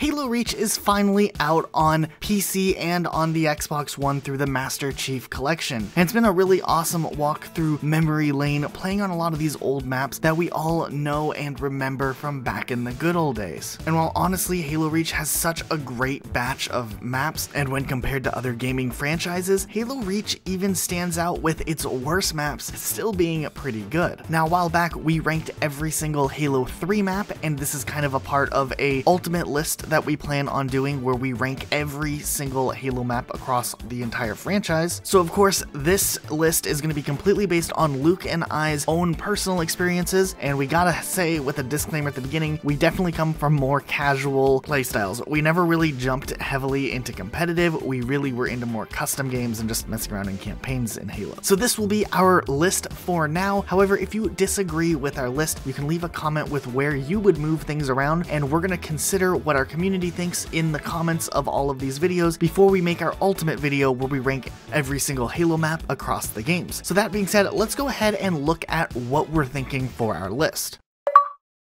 Halo Reach is finally out on PC and on the Xbox One through the Master Chief Collection. And it's been a really awesome walk through memory lane, playing on a lot of these old maps that we all know and remember from back in the good old days. And while honestly Halo Reach has such a great batch of maps, and when compared to other gaming franchises, Halo Reach even stands out with its worst maps still being pretty good. Now, a while back, we ranked every single Halo 3 map, and this is kind of a part of a ultimate list that we plan on doing where we rank every single Halo map across the entire franchise. So of course, this list is going to be completely based on Luke and I's own personal experiences, and we gotta say with a disclaimer at the beginning, we definitely come from more casual playstyles. We never really jumped heavily into competitive, we really were into more custom games and just messing around in campaigns in Halo. So this will be our list for now. However, if you disagree with our list, you can leave a comment with where you would move things around, and we're gonna consider what our community community thinks in the comments of all of these videos before we make our ultimate video where we rank every single Halo map across the games. So that being said, let's go ahead and look at what we're thinking for our list.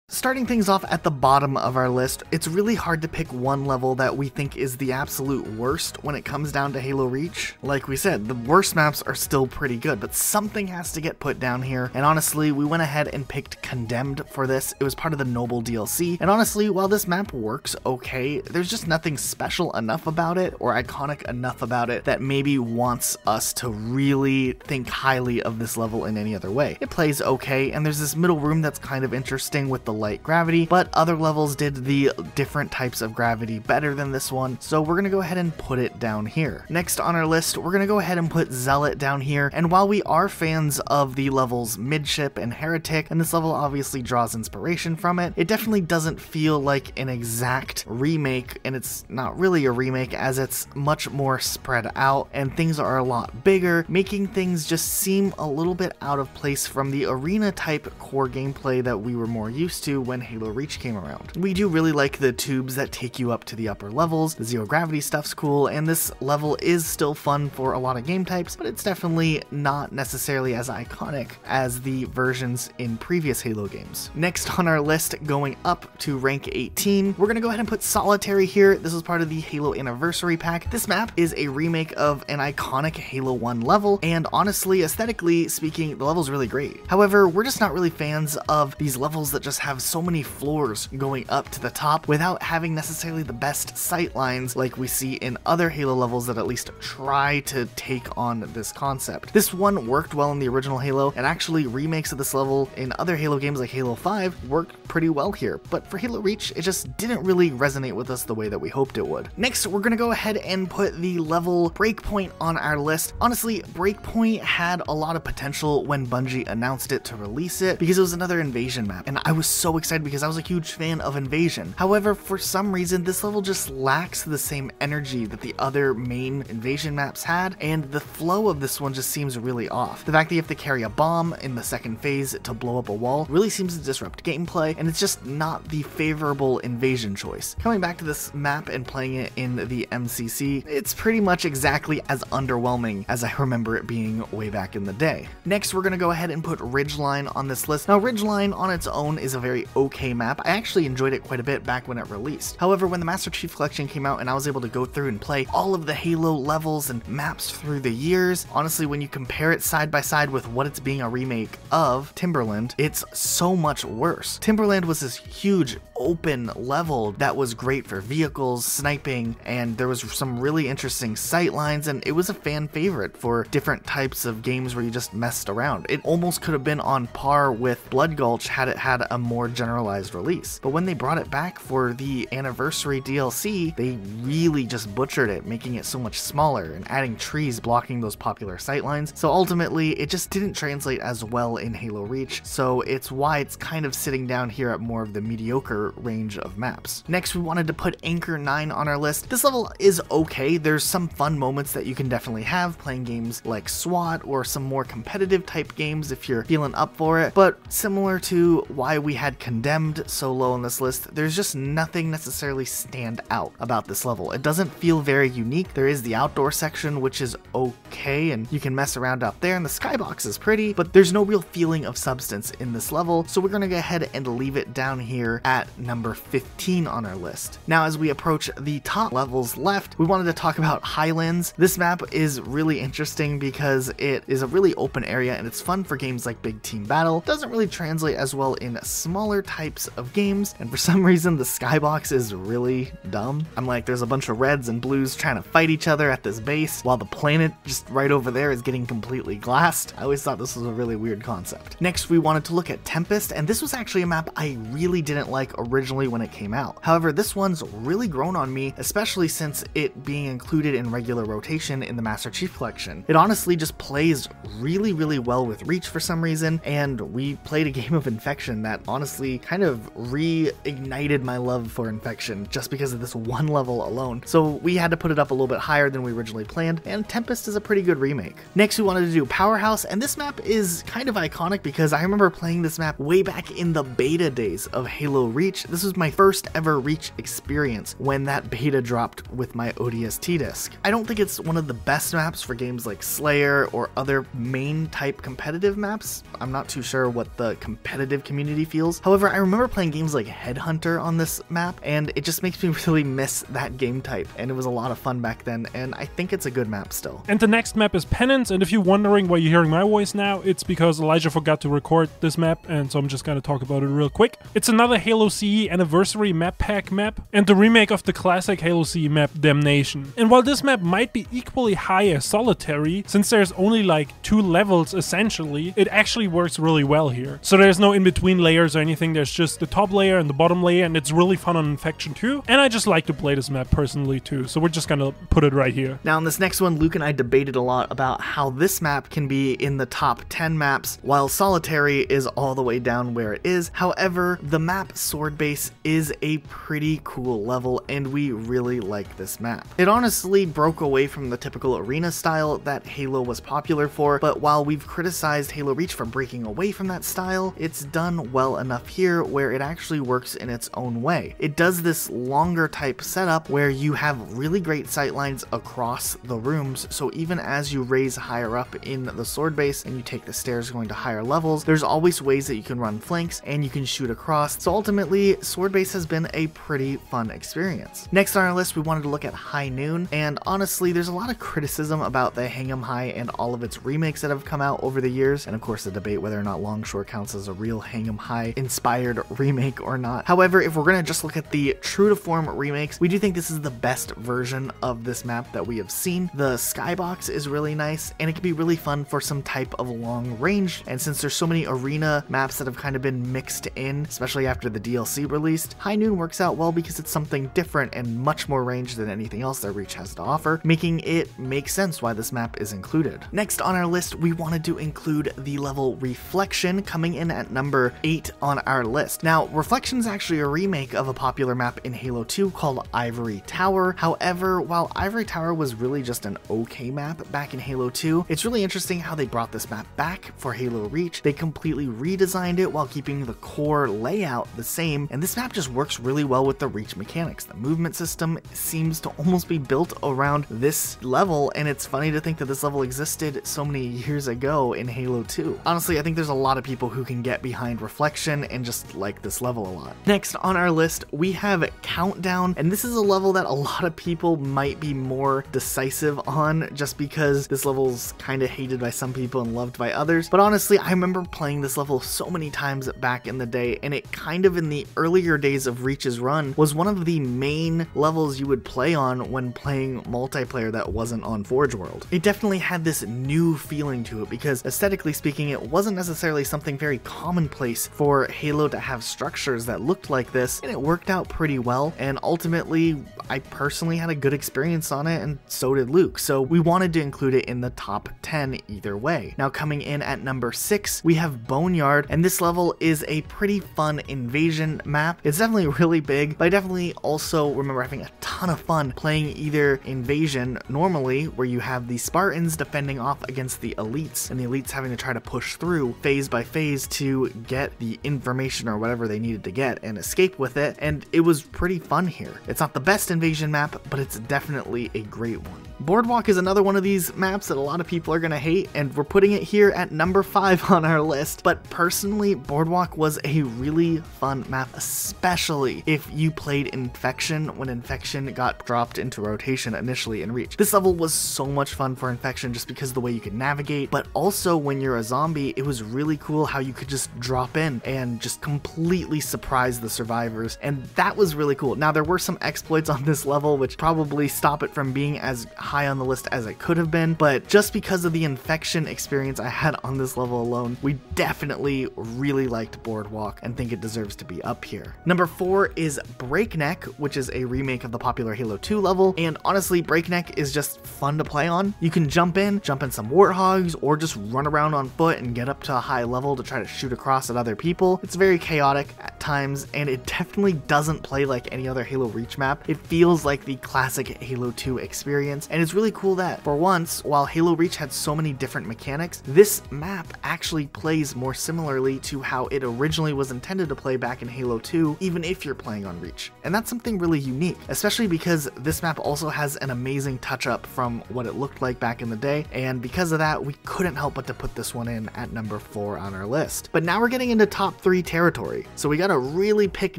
Starting things off at the bottom of our list, it's really hard to pick one level that we think is the absolute worst when it comes down to Halo Reach. Like we said, the worst maps are still pretty good, but something has to get put down here, and honestly, we went ahead and picked Condemned for this. It was part of the Noble DLC, and honestly, while this map works okay, there's just nothing special enough about it or iconic enough about it that maybe wants us to really think highly of this level in any other way. It plays okay, and there's this middle room that's kind of interesting with the light gravity, but other levels did the different types of gravity better than this one, so we're gonna go ahead and put it down here. Next on our list, we're gonna go ahead and put Zealot down here, and while we are fans of the levels Midship and Heretic, and this level obviously draws inspiration from it, it definitely doesn't feel like an exact remake, and it's not really a remake as it's much more spread out, and things are a lot bigger, making things just seem a little bit out of place from the arena type core gameplay that we were more used to when Halo Reach came around. We do really like the tubes that take you up to the upper levels, the zero gravity stuff's cool, and this level is still fun for a lot of game types, but it's definitely not necessarily as iconic as the versions in previous Halo games. Next on our list, going up to rank 18, we're gonna go ahead and put Solitary here. This is part of the Halo Anniversary Pack. This map is a remake of an iconic Halo 1 level, and honestly, aesthetically speaking, the level's really great. However, we're just not really fans of these levels that just have so many floors going up to the top without having necessarily the best sight lines like we see in other Halo levels that at least try to take on this concept. This one worked well in the original Halo, and actually remakes of this level in other Halo games like Halo 5 worked pretty well here, but for Halo Reach, it just didn't really resonate with us the way that we hoped it would. Next, we're gonna go ahead and put the level Breakpoint on our list. Honestly, Breakpoint had a lot of potential when Bungie announced it to release it because it was another invasion map, and I was so excited because I was a huge fan of Invasion. However, for some reason, this level just lacks the same energy that the other main Invasion maps had, and the flow of this one just seems really off. The fact that you have to carry a bomb in the second phase to blow up a wall really seems to disrupt gameplay, and it's just not the favorable Invasion choice. Coming back to this map and playing it in the MCC, it's pretty much exactly as underwhelming as I remember it being way back in the day. Next, we're gonna go ahead and put Ridgeline on this list. Now, Ridgeline on its own is a very okay map. I actually enjoyed it quite a bit back when it released. However, when the Master Chief Collection came out and I was able to go through and play all of the Halo levels and maps through the years, honestly, when you compare it side by side with what it's being a remake of, Timberland, it's so much worse. Timberland was this huge open level that was great for vehicles, sniping, and there was some really interesting sight lines, and it was a fan favorite for different types of games where you just messed around. It almost could have been on par with Blood Gulch had it had a more generalized release. But when they brought it back for the anniversary DLC, they really just butchered it, making it so much smaller and adding trees blocking those popular sightlines. So ultimately, it just didn't translate as well in Halo Reach, so it's why it's kind of sitting down here at more of the mediocre range of maps. Next, we wanted to put Anchor 9 on our list. This level is okay. There's some fun moments that you can definitely have playing games like SWAT or some more competitive type games if you're feeling up for it, but similar to why we had had Condemned so low on this list, there's just nothing necessarily stand out about this level. It doesn't feel very unique. There is the outdoor section, which is okay, and you can mess around up there, and the skybox is pretty, but there's no real feeling of substance in this level, so we're gonna go ahead and leave it down here at number 15 on our list. Now, as we approach the top levels left, we wanted to talk about Highlands. This map is really interesting because it is a really open area and it's fun for games like Big Team Battle. Doesn't really translate as well in smaller types of games, and for some reason the skybox is really dumb. I'm like, there's a bunch of reds and blues trying to fight each other at this base, while the planet just right over there is getting completely glassed. I always thought this was a really weird concept. Next, we wanted to look at Tempest, and this was actually a map I really didn't like originally when it came out. However, this one's really grown on me, especially since it being included in regular rotation in the Master Chief Collection. It honestly just plays really, really well with Reach for some reason, and we played a game of Infection that honestly kind of reignited my love for Infection just because of this one level alone. So we had to put it up a little bit higher than we originally planned, and Tempest is a pretty good remake. Next, we wanted to do Powerhouse, and this map is kind of iconic because I remember playing this map way back in the beta days of Halo Reach. This was my first ever Reach experience when that beta dropped with my ODST disc. I don't think it's one of the best maps for games like Slayer or other main type competitive maps. I'm not too sure what the competitive community feels. However, I remember playing games like Headhunter on this map, and it just makes me really miss that game type, and it was a lot of fun back then, and I think it's a good map still. And the next map is Penance, and if you're wondering why you're hearing my voice now, it's because Elijah forgot to record this map, and so I'm just gonna talk about it real quick. It's another Halo CE Anniversary Map Pack map, and the remake of the classic Halo CE map Damnation. And while this map might be equally high as Solitary, since there's only like two levels essentially, it actually works really well here. So there's no in-between layers or anything, there's just the top layer and the bottom layer, and it's really fun on Infection 2. And I just like to play this map personally too, so we're just gonna put it right here. Now, in this next one, Luke and I debated a lot about how this map can be in the top 10 maps, while Solitary is all the way down where it is. However, the map Sword Base is a pretty cool level, and we really like this map. It honestly broke away from the typical arena style that Halo was popular for, but while we've criticized Halo Reach for breaking away from that style, it's done well enough here where it actually works in its own way. It does this longer type setup where you have really great sightlines across the rooms, so even as you raise higher up in the sword base and you take the stairs going to higher levels, there's always ways that you can run flanks and you can shoot across. So ultimately, sword base has been a pretty fun experience. Next on our list, we wanted to look at High Noon, and honestly, there's a lot of criticism about the Hang 'em High and all of its remakes that have come out over the years, and of course the debate whether or not Longshore counts as a real Hang 'em High inspired remake or not. However, if we're gonna just look at the true to form remakes, we do think this is the best version of this map that we have seen. The skybox is really nice, and it can be really fun for some type of long range, and since there's so many arena maps that have kind of been mixed in, especially after the DLC released, High Noon works out well because it's something different and much more range than anything else that Reach has to offer, making it make sense why this map is included. Next on our list, we wanted to include the level Reflection, coming in at number 8 on our list. Now, Reflection is actually a remake of a popular map in Halo 2 called Ivory Tower. However, while Ivory Tower was really just an okay map back in Halo 2, it's really interesting how they brought this map back for Halo Reach. They completely redesigned it while keeping the core layout the same, and this map just works really well with the Reach mechanics. The movement system seems to almost be built around this level, and it's funny to think that this level existed so many years ago in Halo 2. Honestly, I think there's a lot of people who can get behind Reflection and just like this level a lot. Next on our list, we have Countdown, and this is a level that a lot of people might be more decisive on just because this level's kind of hated by some people and loved by others. But honestly, I remember playing this level so many times back in the day, and it kind of in the earlier days of Reach's run was one of the main levels you would play on when playing multiplayer that wasn't on Forge World. It definitely had this new feeling to it because aesthetically speaking, it wasn't necessarily something very commonplace for Halo to have structures that looked like this, and it worked out pretty well. And ultimately, I personally had a good experience on it, and so did Luke, so we wanted to include it in the top 10 either way. Now, coming in at number 6, we have Boneyard, and this level is a pretty fun invasion map. It's definitely really big, but I definitely also remember having a ton of fun playing either invasion normally, where you have the Spartans defending off against the elites, and the elites having to try to push through phase by phase to get the information or whatever they needed to get and escape with it, and it was pretty fun here. It's not the best invasion map, but it's definitely a great one. Boardwalk is another one of these maps that a lot of people are going to hate, and we're putting it here at number 5 on our list. But personally, Boardwalk was a really fun map, especially if you played Infection when Infection got dropped into rotation initially in Reach. This level was so much fun for Infection just because of the way you could navigate, but also when you're a zombie, it was really cool how you could just drop in and just completely surprise the survivors, and that was really cool. Now, there were some exploits on this level which probably stop it from being as high on the list as it could have been, but just because of the infection experience I had on this level alone, we definitely really liked Boardwalk and think it deserves to be up here. Number four is Breakneck, which is a remake of the popular Halo 2 level, and honestly, Breakneck is just fun to play on. You can jump in, jump in some warthogs, or just run around on foot and get up to a high level to try to shoot across at other people. It's very chaotic at times, and it definitely doesn't play like any other Halo Reach map. It feels like the classic Halo 2 experience, and it's really cool that, for once, while Halo Reach had so many different mechanics, this map actually plays more similarly to how it originally was intended to play back in Halo 2, even if you're playing on Reach. And that's something really unique, especially because this map also has an amazing touch up from what it looked like back in the day, and because of that, we couldn't help but to put this one in at number 4 on our list. But now we're getting into top 3 territory, so we gotta really pick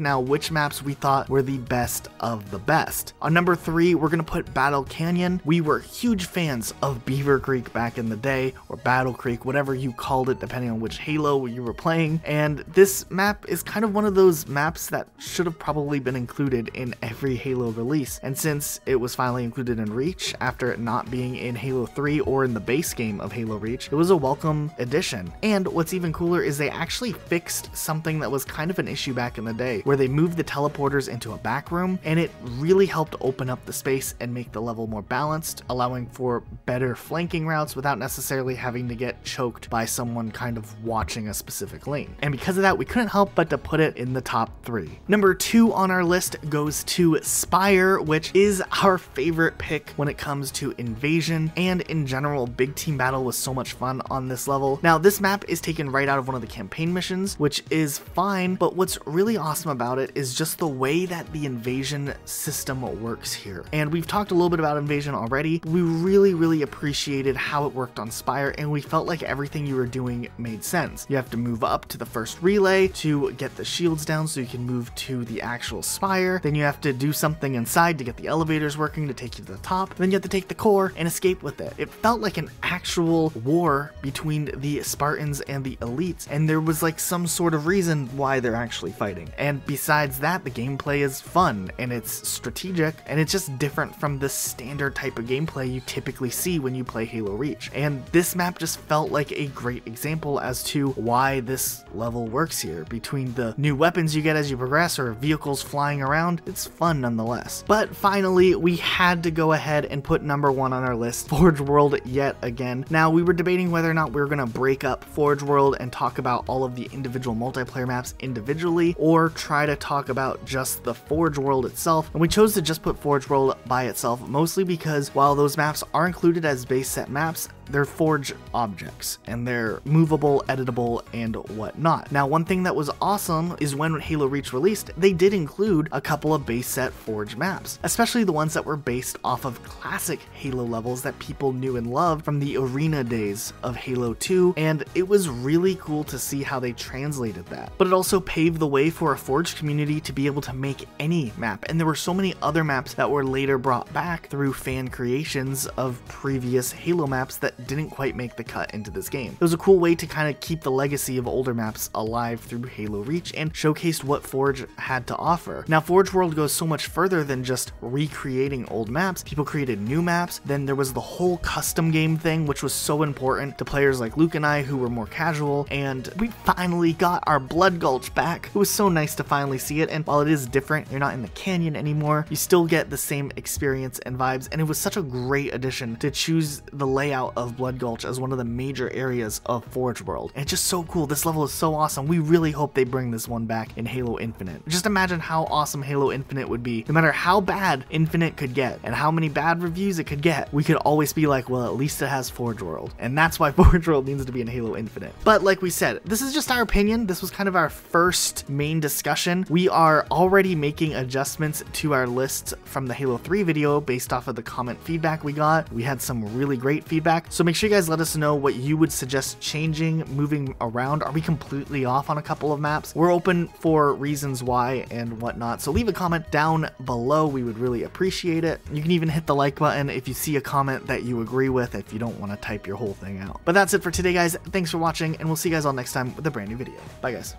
now which maps we thought were the best of the best. On number 3, we're gonna put Battle Canyon. We were huge fans of Beaver Creek back in the day, or Battle Creek, whatever you called it, depending on which Halo you were playing. And this map is kind of one of those maps that should have probably been included in every Halo release. And since it was finally included in Reach, after it not being in Halo 3 or in the base game of Halo Reach, it was a welcome addition. And what's even cooler is they actually fixed something that was kind of an issue back in the day, where they moved the teleporters into a back room, and it really helped open up the space and make the level more balanced, allowing for better flanking routes without necessarily having to get choked by someone kind of watching a specific lane. And because of that, we couldn't help but to put it in the top three. Number two on our list goes to Spire, which is our favorite pick when it comes to invasion and in general, big team battle was so much fun on this level. Now, this map is taken right out of one of the campaign missions, which is fine, but what's really awesome about it is just the way that the invasion system works here. And we've talked a little bit about invasion already. Already, we really, really appreciated how it worked on Spire, and we felt like everything you were doing made sense. You have to move up to the first relay to get the shields down so you can move to the actual Spire. Then you have to do something inside to get the elevators working to take you to the top. Then you have to take the core and escape with it. It felt like an actual war between the Spartans and the elites, and there was like some sort of reason why they're actually fighting. And besides that, the gameplay is fun and it's strategic and it's just different from the standard type of gameplay you typically see when you play Halo Reach. And this map just felt like a great example as to why this level works here. Between the new weapons you get as you progress or vehicles flying around, it's fun nonetheless. But finally, we had to go ahead and put number one on our list, Forge World yet again. Now, we were debating whether or not we were going to break up Forge World and talk about all of the individual multiplayer maps individually, or try to talk about just the Forge World itself. And we chose to just put Forge World by itself, mostly because while those maps are included as base set maps, they're forge objects and they're movable, editable, and whatnot. Now, one thing that was awesome is when Halo Reach released, they did include a couple of base set forge maps, especially the ones that were based off of classic Halo levels that people knew and loved from the arena days of Halo 2, and it was really cool to see how they translated that. But it also paved the way for a forge community to be able to make any map, and there were so many other maps that were later brought back through fan creations of previous Halo maps that didn't quite make the cut into this game. It was a cool way to kind of keep the legacy of older maps alive through Halo Reach and showcased what Forge had to offer. Now, Forge World goes so much further than just recreating old maps. People created new maps. Then there was the whole custom game thing, which was so important to players like Luke and I who were more casual. And we finally got our Blood Gulch back. It was so nice to finally see it. And while it is different, you're not in the canyon anymore, you still get the same experience and vibes. And it was such a great addition to choose the layout of Blood Gulch as one of the major areas of Forge World. And it's just so cool. This level is so awesome. We really hope they bring this one back in Halo Infinite. Just imagine how awesome Halo Infinite would be. No matter how bad Infinite could get and how many bad reviews it could get, we could always be like, well, at least it has Forge World. And that's why Forge World needs to be in Halo Infinite. But like we said, this is just our opinion. This was kind of our first main discussion. We are already making adjustments to our lists from the Halo 3 video based off of the comment feedback we got. We had some really great feedback. So make sure you guys let us know what you would suggest changing, moving around. Are we completely off on a couple of maps? We're open for reasons why and whatnot. So leave a comment down below. We would really appreciate it. You can even hit the like button if you see a comment that you agree with if you don't want to type your whole thing out. But that's it for today, guys. Thanks for watching, and we'll see you guys all next time with a brand new video. Bye, guys.